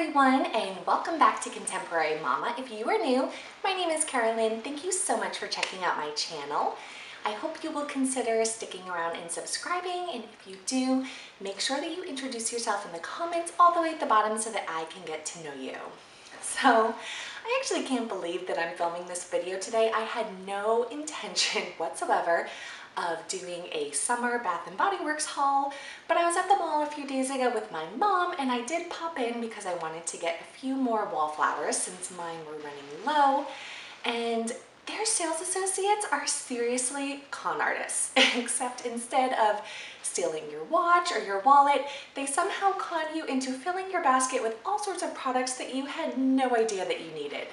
everyone and welcome back to Contemporary Mama. If you are new, my name is Carolyn. Thank you so much for checking out my channel. I hope you will consider sticking around and subscribing and if you do, make sure that you introduce yourself in the comments all the way at the bottom so that I can get to know you. So I actually can't believe that I'm filming this video today. I had no intention whatsoever of doing a summer Bath & Body Works haul, but I was at the mall a few days ago with my mom and I did pop in because I wanted to get a few more wallflowers since mine were running low. And their sales associates are seriously con artists, except instead of stealing your watch or your wallet, they somehow con you into filling your basket with all sorts of products that you had no idea that you needed.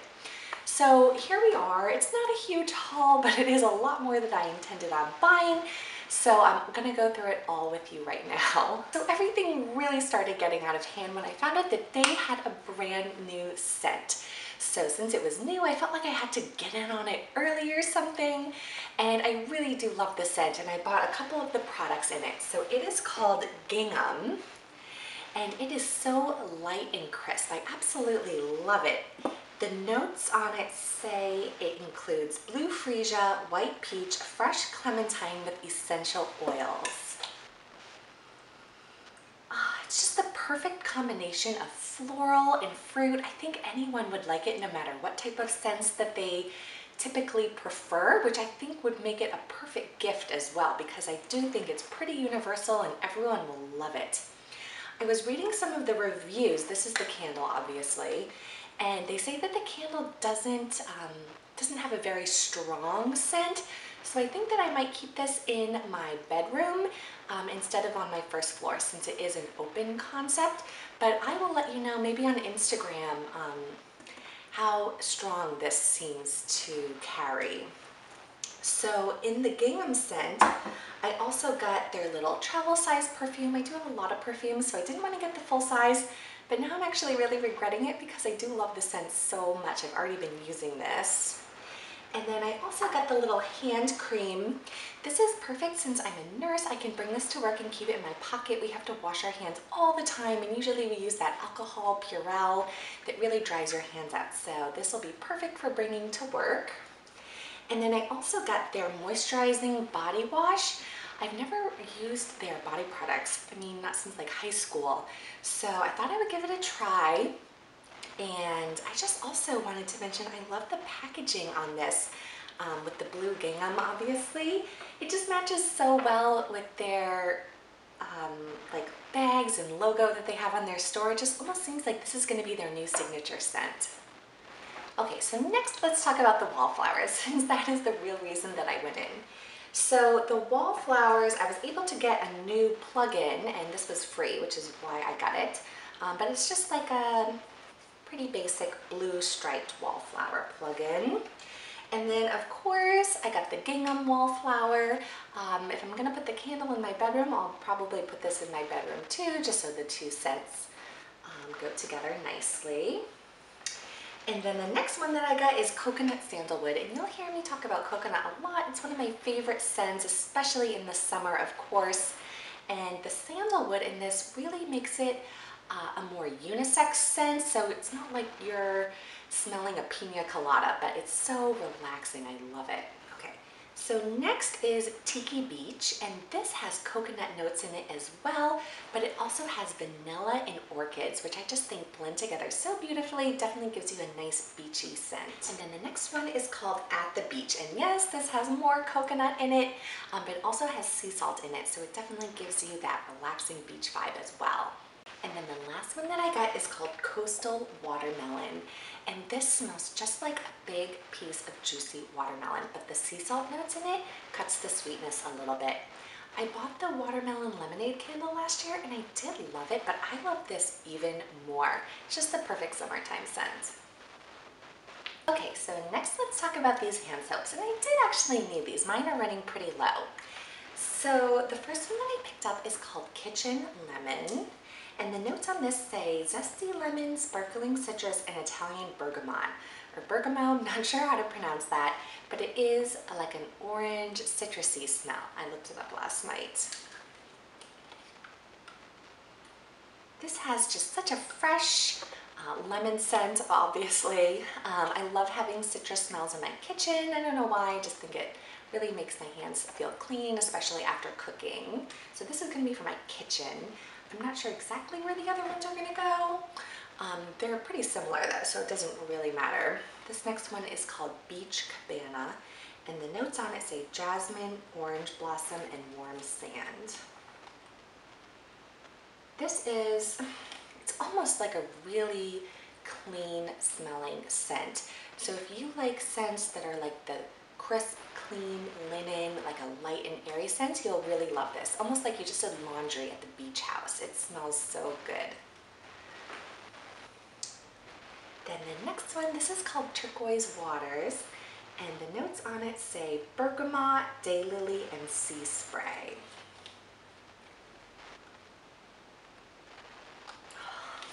So here we are. It's not a huge haul, but it is a lot more than I intended on buying. So I'm gonna go through it all with you right now. So everything really started getting out of hand when I found out that they had a brand new scent. So since it was new, I felt like I had to get in on it early or something. And I really do love the scent and I bought a couple of the products in it. So it is called Gingham and it is so light and crisp. I absolutely love it. The notes on it say it includes blue freesia, white peach, fresh clementine with essential oils. Oh, it's just the perfect combination of floral and fruit. I think anyone would like it no matter what type of scents that they typically prefer, which I think would make it a perfect gift as well because I do think it's pretty universal and everyone will love it. I was reading some of the reviews, this is the candle obviously, and they say that the candle doesn't um, doesn't have a very strong scent so I think that I might keep this in my bedroom um, instead of on my first floor since it is an open concept but I will let you know maybe on Instagram um, how strong this seems to carry. So in the gingham scent, I also got their little travel size perfume. I do have a lot of perfumes, so I didn't want to get the full size, but now I'm actually really regretting it because I do love the scent so much. I've already been using this. And then I also got the little hand cream. This is perfect since I'm a nurse. I can bring this to work and keep it in my pocket. We have to wash our hands all the time and usually we use that alcohol Purell that really dries your hands out. So this will be perfect for bringing to work. And then I also got their moisturizing body wash. I've never used their body products, I mean, not since like high school. So I thought I would give it a try. And I just also wanted to mention, I love the packaging on this um, with the blue gingham, obviously. It just matches so well with their um, like bags and logo that they have on their store. It just almost seems like this is gonna be their new signature scent. Okay, so next let's talk about the wallflowers, since that is the real reason that I went in. So the wallflowers, I was able to get a new plug-in, and this was free, which is why I got it. Um, but it's just like a pretty basic blue striped wallflower plug-in. And then of course, I got the gingham wallflower. Um, if I'm gonna put the candle in my bedroom, I'll probably put this in my bedroom too, just so the two sets um, go together nicely. And then the next one that I got is coconut sandalwood. And you'll hear me talk about coconut a lot. It's one of my favorite scents, especially in the summer, of course. And the sandalwood in this really makes it uh, a more unisex scent. So it's not like you're smelling a pina colada, but it's so relaxing. I love it. So next is Tiki Beach, and this has coconut notes in it as well, but it also has vanilla and orchids, which I just think blend together so beautifully, definitely gives you a nice beachy scent. And then the next one is called At the Beach, and yes, this has more coconut in it, um, but it also has sea salt in it, so it definitely gives you that relaxing beach vibe as well. And then the last one that I got is called Coastal Watermelon. And this smells just like a big piece of juicy watermelon, but the sea salt notes in it cuts the sweetness a little bit. I bought the watermelon lemonade candle last year and I did love it, but I love this even more. It's just the perfect summertime scent. Okay, so next let's talk about these hand soaps. And I did actually need these. Mine are running pretty low. So the first one that I picked up is called Kitchen Lemon. And the notes on this say zesty lemon, sparkling citrus, and Italian bergamot. Or bergamot, not sure how to pronounce that, but it is like an orange citrusy smell. I looked it up last night. This has just such a fresh, Uh, lemon scent, obviously. Um, I love having citrus smells in my kitchen. I don't know why, I just think it really makes my hands feel clean, especially after cooking. So this is gonna be for my kitchen. I'm not sure exactly where the other ones are gonna go. Um, they're pretty similar though, so it doesn't really matter. This next one is called Beach Cabana, and the notes on it say jasmine, orange blossom, and warm sand. This is, it's almost like a really clean smelling scent. So if you like scents that are like the crisp, clean linen, like a light and airy scent, you'll really love this. Almost like you just did laundry at the beach house. It smells so good. Then the next one, this is called Turquoise Waters, and the notes on it say bergamot, daylily, and sea spray.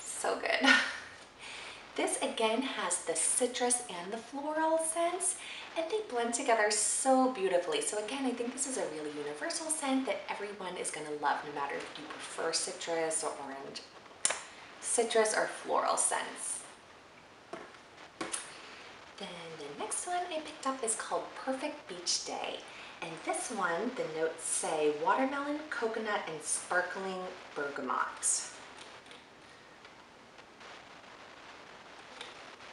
So good. This again has the citrus and the floral scents, and they blend together so beautifully. So again, I think this is a really universal scent that everyone is gonna love, no matter if you prefer citrus or orange, citrus or floral scents. Then the next one I picked up is called Perfect Beach Day. And this one, the notes say watermelon, coconut, and sparkling bergamot.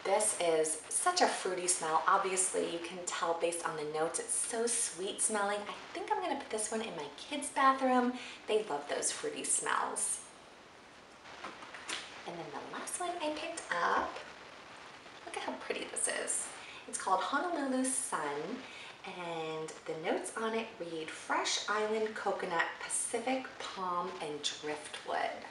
This is such a fruity smell. Obviously, you can tell based on the notes, it's so sweet smelling. I think I'm gonna put this one in my kids' bathroom. They love those fruity smells. And then the last one I picked up, look at how pretty this is. It's called Honolulu Sun, and the notes on it read Fresh Island Coconut, Pacific Palm, and Driftwood.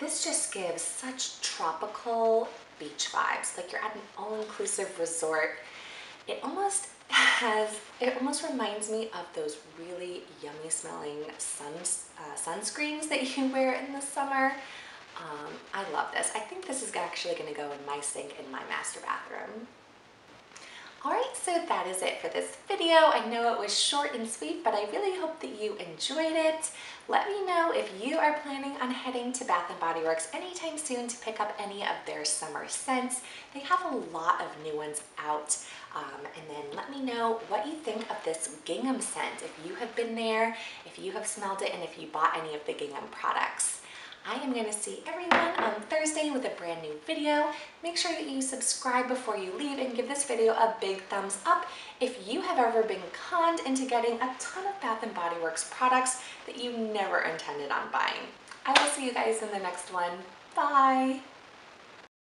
This just gives such tropical beach vibes, like you're at an all-inclusive resort. It almost has, it almost reminds me of those really yummy smelling sun, uh, sunscreens that you wear in the summer. Um, I love this. I think this is actually gonna go in my sink in my master bathroom. Alright, so that is it for this video. I know it was short and sweet, but I really hope that you enjoyed it. Let me know if you are planning on heading to Bath & Body Works anytime soon to pick up any of their summer scents. They have a lot of new ones out. Um, and then let me know what you think of this gingham scent. If you have been there, if you have smelled it, and if you bought any of the gingham products. I am going to see everyone on Thursday with a brand new video. Make sure that you subscribe before you leave and give this video a big thumbs up if you have ever been conned into getting a ton of Bath & Body Works products that you never intended on buying. I will see you guys in the next one. Bye!